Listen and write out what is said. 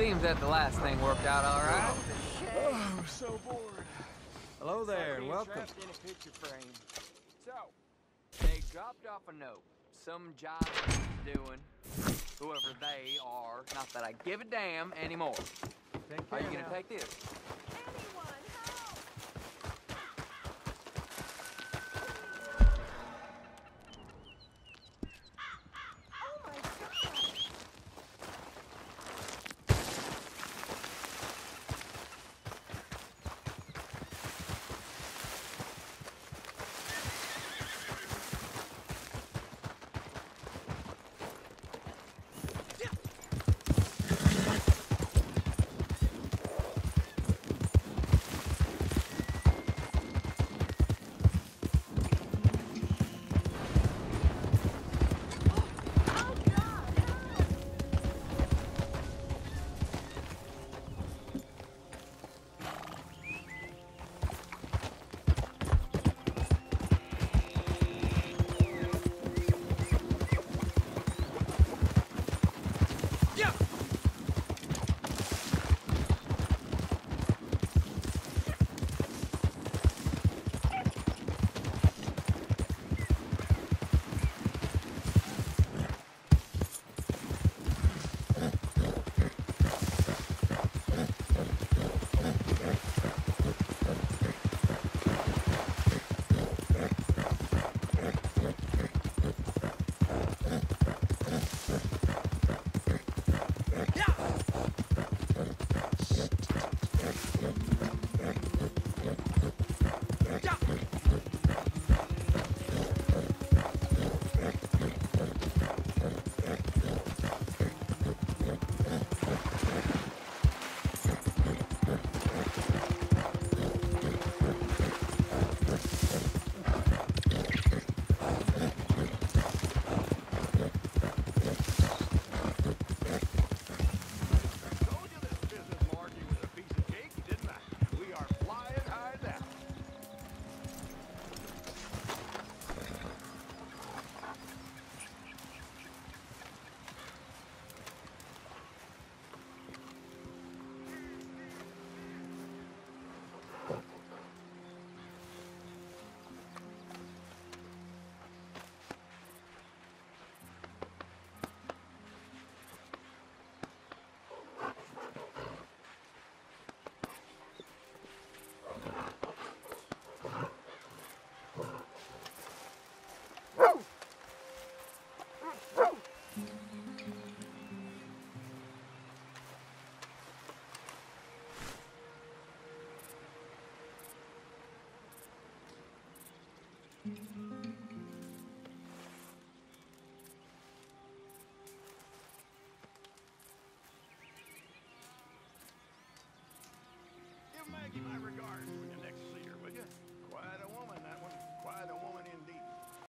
Seems that the last thing worked out all right. Oh, I'm so bored. Hello there, and welcome. trapped in a picture frame. So, they dropped off a note. Some job doing. Whoever they are. Not that I give a damn anymore. Are you gonna now. take this?